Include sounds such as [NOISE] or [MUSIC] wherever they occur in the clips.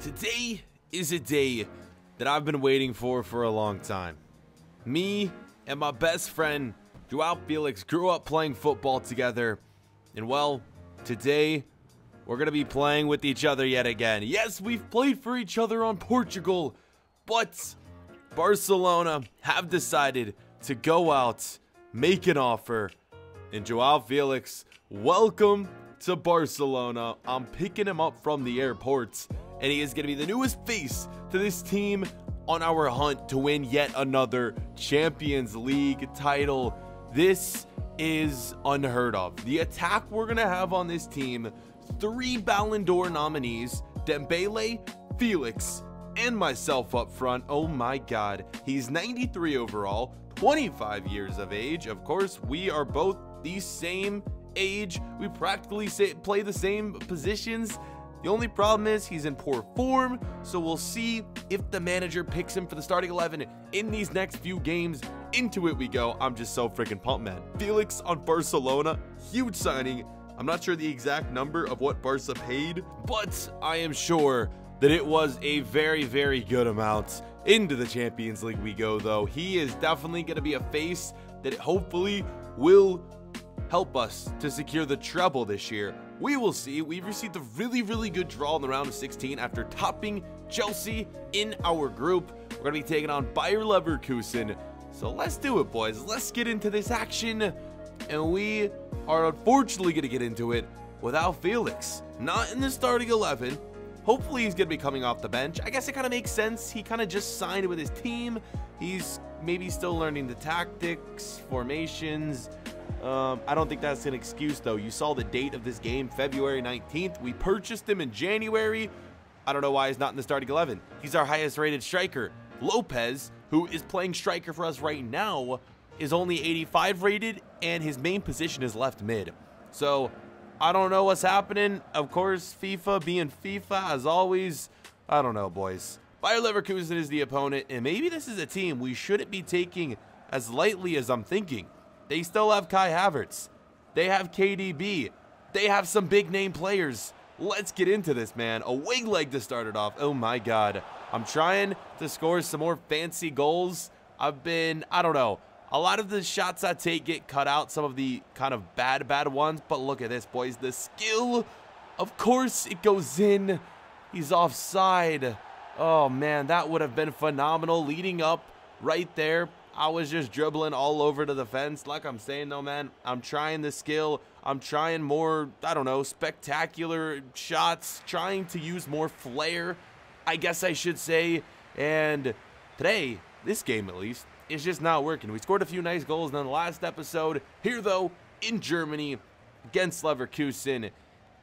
Today is a day that I've been waiting for for a long time. Me and my best friend, Joao Felix, grew up playing football together. And well, today we're going to be playing with each other yet again. Yes, we've played for each other on Portugal, but Barcelona have decided to go out, make an offer, and Joao Felix, welcome to Barcelona. I'm picking him up from the airport and he is going to be the newest face to this team on our hunt to win yet another Champions League title. This is unheard of. The attack we're going to have on this team, three Ballon d'Or nominees, Dembele, Felix, and myself up front. Oh my god. He's 93 overall, 25 years of age. Of course, we are both the same age. We practically play the same positions. The only problem is he's in poor form, so we'll see if the manager picks him for the starting 11 in these next few games. Into it we go. I'm just so freaking pumped, man. Felix on Barcelona, huge signing. I'm not sure the exact number of what Barca paid, but I am sure that it was a very, very good amount. Into the Champions League we go, though. He is definitely going to be a face that hopefully will help us to secure the treble this year. We will see. We've received a really, really good draw in the round of 16 after topping Chelsea in our group. We're going to be taking on Bayer Leverkusen. So let's do it, boys. Let's get into this action. And we are unfortunately going to get into it without Felix. Not in the starting 11. Hopefully he's going to be coming off the bench. I guess it kind of makes sense. He kind of just signed with his team. He's maybe still learning the tactics, formations, um, I don't think that's an excuse, though. You saw the date of this game, February 19th. We purchased him in January. I don't know why he's not in the starting 11. He's our highest rated striker. Lopez, who is playing striker for us right now, is only 85 rated, and his main position is left mid. So, I don't know what's happening. Of course, FIFA being FIFA, as always. I don't know, boys. Bayer Leverkusen is the opponent, and maybe this is a team we shouldn't be taking as lightly as I'm thinking. They still have Kai Havertz. They have KDB. They have some big name players. Let's get into this, man. A wing leg to start it off. Oh my God. I'm trying to score some more fancy goals. I've been, I don't know. A lot of the shots I take get cut out, some of the kind of bad, bad ones. But look at this, boys. The skill, of course, it goes in. He's offside. Oh, man, that would have been phenomenal leading up right there. I was just dribbling all over to the fence. Like I'm saying, though, man, I'm trying the skill. I'm trying more, I don't know, spectacular shots, trying to use more flair, I guess I should say. And today, this game at least, is just not working. We scored a few nice goals in the last episode. Here, though, in Germany against Leverkusen,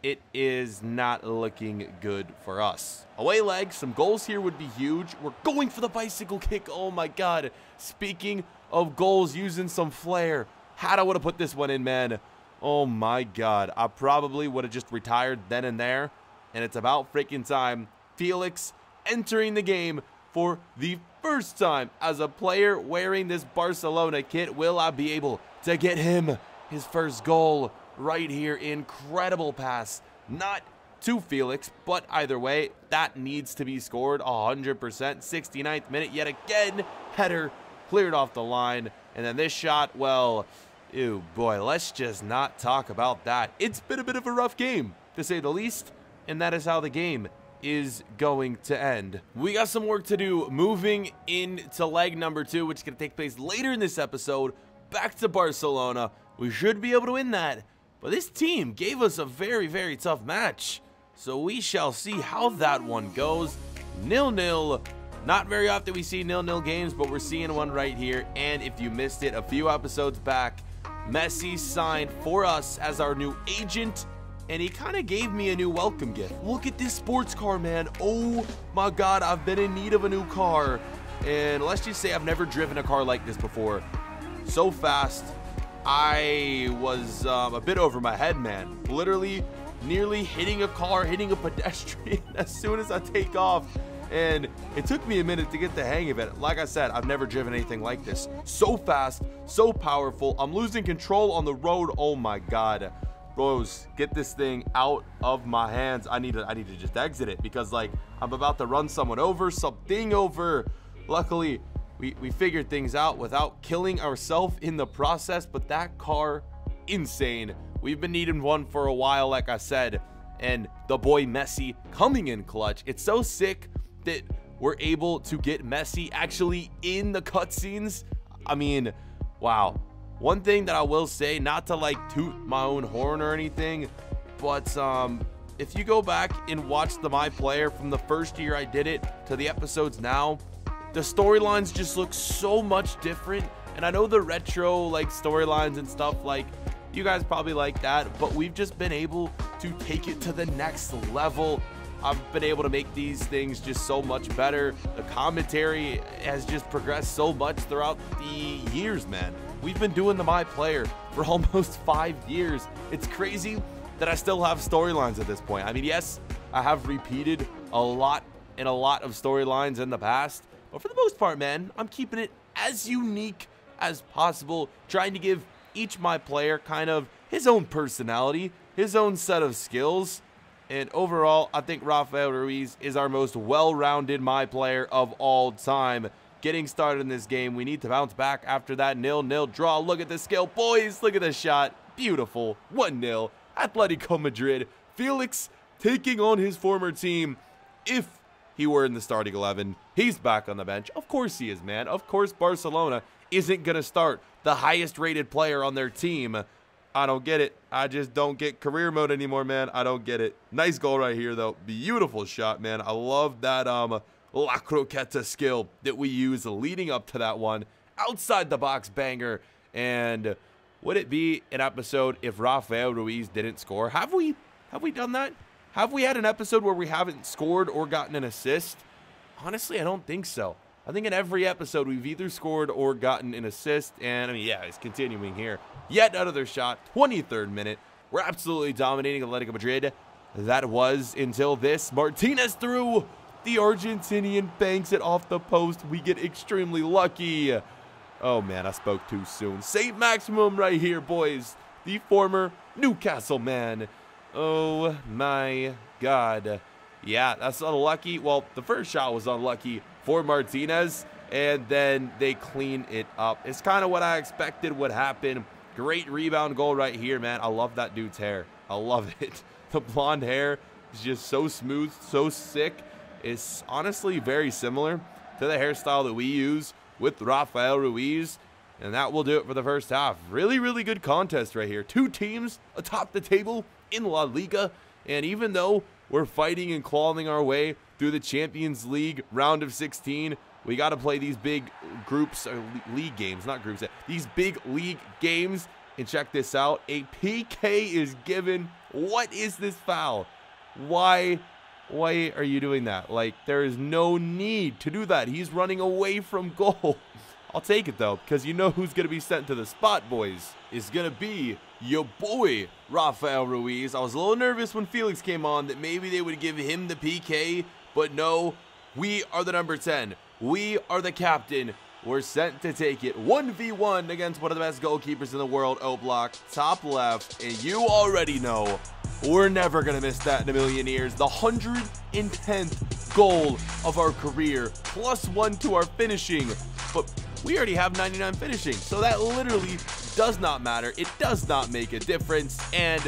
it is not looking good for us. Away leg, some goals here would be huge. We're going for the bicycle kick. Oh my god. Speaking of goals using some flair, had I would have put this one in, man. Oh my god. I probably would have just retired then and there. And it's about freaking time. Felix entering the game for the first time as a player wearing this Barcelona kit. Will I be able to get him his first goal? Right here. Incredible pass. Not to Felix, but either way, that needs to be scored 100%. 69th minute, yet again, header cleared off the line. And then this shot, well, ew, boy, let's just not talk about that. It's been a bit of a rough game, to say the least, and that is how the game is going to end. We got some work to do moving into leg number two, which is going to take place later in this episode. Back to Barcelona. We should be able to win that. But this team gave us a very, very tough match. So we shall see how that one goes. Nil-nil. Not very often we see nil-nil games, but we're seeing one right here. And if you missed it a few episodes back, Messi signed for us as our new agent. And he kind of gave me a new welcome gift. Look at this sports car, man. Oh my God, I've been in need of a new car. And let's just say I've never driven a car like this before. So fast, I was um, a bit over my head, man. Literally, nearly hitting a car, hitting a [LAUGHS] pedestrian as soon as I take off. And it took me a minute to get the hang of it. Like I said, I've never driven anything like this. So fast, so powerful. I'm losing control on the road. Oh my God. Rose, get this thing out of my hands. I need to I need to just exit it because like I'm about to run someone over, something over. Luckily, we, we figured things out without killing ourselves in the process, but that car, insane. We've been needing one for a while, like I said, and the boy Messi coming in clutch. It's so sick that we're able to get Messi actually in the cutscenes. I mean, wow. One thing that I will say, not to like toot my own horn or anything, but um, if you go back and watch the My Player from the first year I did it to the episodes now, the storylines just look so much different. And I know the retro like storylines and stuff like you guys probably like that, but we've just been able to take it to the next level. I've been able to make these things just so much better. The commentary has just progressed so much throughout the years, man. We've been doing the My Player for [LAUGHS] almost five years. It's crazy that I still have storylines at this point. I mean, yes, I have repeated a lot and a lot of storylines in the past, but for the most part, man, I'm keeping it as unique as possible, trying to give each my player kind of his own personality, his own set of skills. And overall, I think Rafael Ruiz is our most well-rounded my player of all time. Getting started in this game, we need to bounce back after that nil-nil draw. Look at the skill, boys. Look at the shot. Beautiful. 1-0. Atletico Madrid. Felix taking on his former team. If he were in the starting 11, he's back on the bench. Of course he is, man. Of course Barcelona isn't going to start the highest rated player on their team. I don't get it. I just don't get career mode anymore, man. I don't get it. Nice goal right here, though. Beautiful shot, man. I love that um, La Croqueta skill that we use leading up to that one. Outside the box banger. And would it be an episode if Rafael Ruiz didn't score? Have we have we done that? Have we had an episode where we haven't scored or gotten an assist? Honestly, I don't think so. I think in every episode we've either scored or gotten an assist. And I mean, yeah, it's continuing here. Yet another shot, 23rd minute. We're absolutely dominating Atletico Madrid. That was until this. Martinez through. The Argentinian banks it off the post. We get extremely lucky. Oh man, I spoke too soon. St. Maximin right here, boys. The former Newcastle man. Oh my god. Yeah, that's unlucky. Well, the first shot was unlucky for Martinez, and then they clean it up. It's kind of what I expected would happen. Great rebound goal right here, man. I love that dude's hair. I love [LAUGHS] it. The blonde hair is just so smooth, so sick. It's honestly very similar to the hairstyle that we use with Rafael Ruiz. And that will do it for the first half. Really, really good contest right here. Two teams atop the table in La Liga. And even though we're fighting and clawing our way through the Champions League round of 16. We got to play these big groups, uh, or league games, not groups, uh, these big league games. And check this out a PK is given. What is this foul? Why? Why are you doing that? Like, there is no need to do that. He's running away from goal. [LAUGHS] I'll take it though, because you know who's going to be sent to the spot, boys. It's going to be your boy, Rafael Ruiz. I was a little nervous when Felix came on that maybe they would give him the PK, but no, we are the number 10. We are the captain. We're sent to take it 1v1 against one of the best goalkeepers in the world, Oblak, top left, and you already know we're never going to miss that in a million years. The 110th goal of our career, plus one to our finishing. But we already have 99 finishing. So that literally does not matter. It does not make a difference. And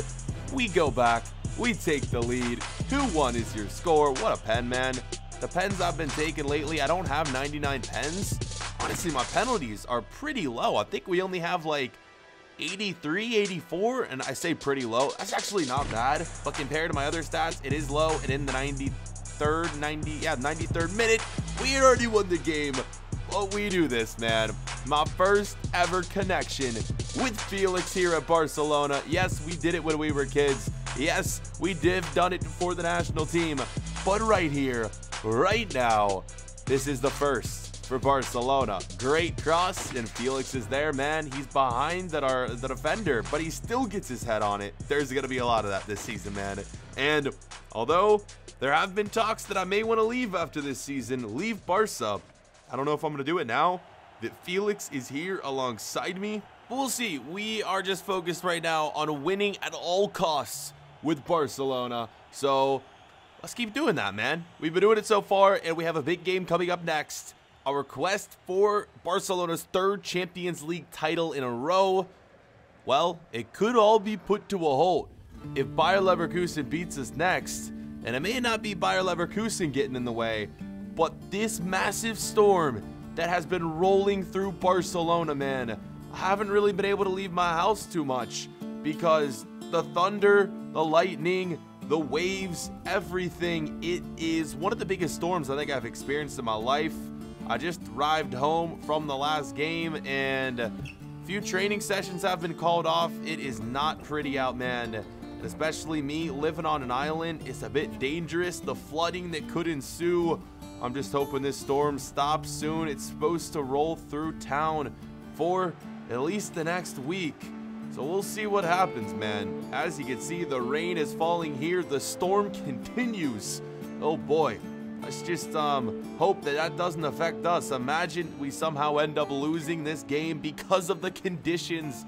we go back. We take the lead. 2-1 is your score. What a pen, man. The pens I've been taking lately, I don't have 99 pens. Honestly, my penalties are pretty low. I think we only have like 83, 84, and I say pretty low. That's actually not bad, but compared to my other stats, it is low. And in the 93rd, 90, yeah, 93rd minute, we already won the game. But we do this, man. My first ever connection with Felix here at Barcelona. Yes, we did it when we were kids. Yes, we did done it for the national team. But right here, right now, this is the first for Barcelona. Great cross, and Felix is there, man. He's behind that our the defender, but he still gets his head on it. There's going to be a lot of that this season, man. And although there have been talks that I may want to leave after this season, leave Barca, I don't know if I'm going to do it now that Felix is here alongside me. We'll see. We are just focused right now on winning at all costs with Barcelona. So let's keep doing that, man. We've been doing it so far, and we have a big game coming up next. Our quest for Barcelona's third Champions League title in a row. Well, it could all be put to a halt if Bayer Leverkusen beats us next. And it may not be Bayer Leverkusen getting in the way, but this massive storm that has been rolling through Barcelona, man. I haven't really been able to leave my house too much because the thunder, the lightning, the waves, everything. It is one of the biggest storms I think I've experienced in my life. I just arrived home from the last game and a few training sessions have been called off. It is not pretty out, man. Especially me living on an island, it's a bit dangerous. The flooding that could ensue. I'm just hoping this storm stops soon. It's supposed to roll through town for at least the next week. So we'll see what happens, man. As you can see, the rain is falling here. The storm [LAUGHS] continues. Oh boy. Let's just um, hope that that doesn't affect us. Imagine we somehow end up losing this game because of the conditions.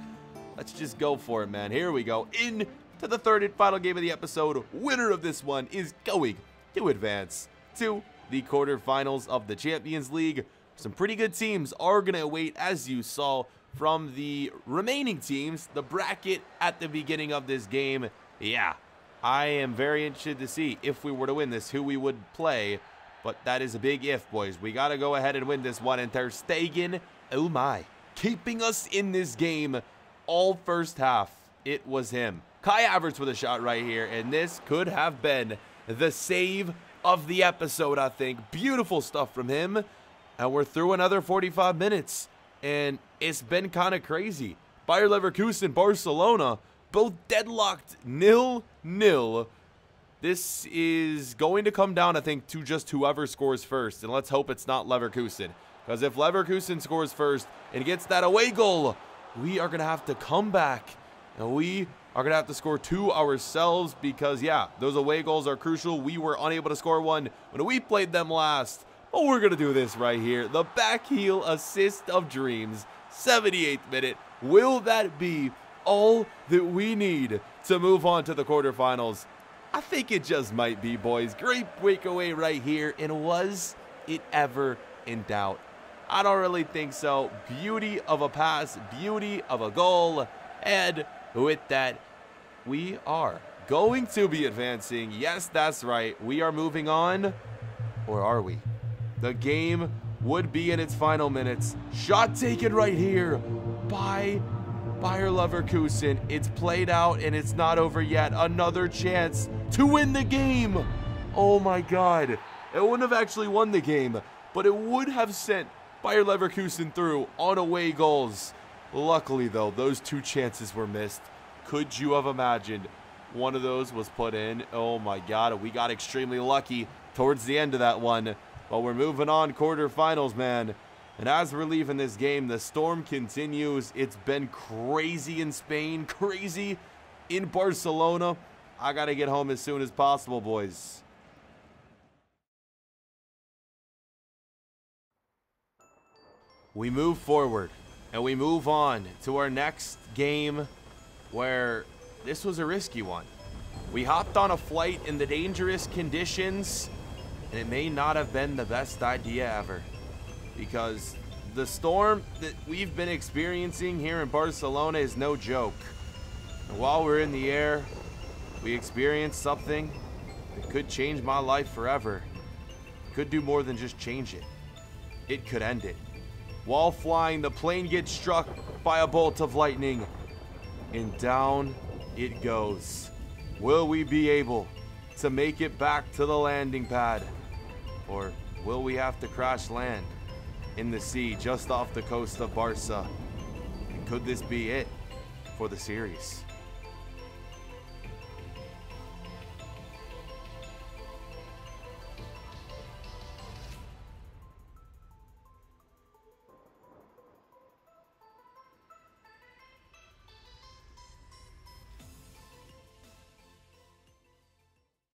Let's just go for it, man. Here we go. In to the third and final game of the episode. Winner of this one is going to advance to the quarterfinals of the Champions League. Some pretty good teams are going to await, as you saw from the remaining teams, the bracket at the beginning of this game. Yeah, I am very interested to see if we were to win this, who we would play. But that is a big if, boys. We got to go ahead and win this one. And Ter Stegen, oh my, keeping us in this game all first half. It was him. Kai Havertz with a shot right here. And this could have been the save of the episode, I think. Beautiful stuff from him. And we're through another 45 minutes. And it's been kind of crazy. Bayer Leverkusen, Barcelona both deadlocked nil nil. This is going to come down, I think, to just whoever scores first. And let's hope it's not Leverkusen. Because if Leverkusen scores first and gets that away goal, we are going to have to come back. And we are going to have to score two ourselves because, yeah, those away goals are crucial. We were unable to score one when we played them last. But we're going to do this right here. The back heel assist of dreams. 78th minute. Will that be all that we need to move on to the quarterfinals? I think it just might be, boys. Great breakaway right here. And was it ever in doubt? I don't really think so. Beauty of a pass, beauty of a goal. And with that, we are going to be advancing. Yes, that's right. We are moving on. Or are we? The game would be in its final minutes. Shot taken right here by Bayer Leverkusen. It's played out and it's not over yet. Another chance to win the game. Oh my God. It wouldn't have actually won the game, but it would have sent Bayer Leverkusen through on away goals. Luckily, though, those two chances were missed. Could you have imagined one of those was put in? Oh my God. We got extremely lucky towards the end of that one. But we're moving on quarterfinals, man. And as we're leaving this game, the storm continues. It's been crazy in Spain, crazy in Barcelona. I got to get home as soon as possible, boys. We move forward and we move on to our next game where this was a risky one. We hopped on a flight in the dangerous conditions and it may not have been the best idea ever because the storm that we've been experiencing here in Barcelona is no joke. And while we're in the air, we experienced something that could change my life forever. Could do more than just change it. It could end it. While flying, the plane gets struck by a bolt of lightning, and down it goes. Will we be able to make it back to the landing pad? Or will we have to crash land in the sea just off the coast of Barca? And could this be it for the series?